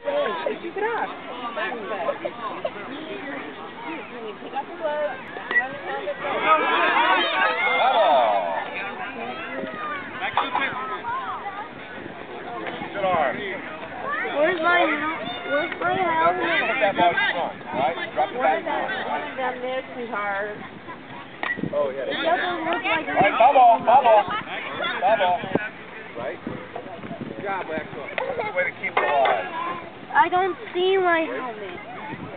It the it the. Where's my where's my helmet? Put that ball front, right? Drop it Why back. one down there, sweetheart? Oh, yeah. It doesn't look like foul ball, foul ball. Right? Good job, Maxwell. Way to keep it alive. I don't see my helmet.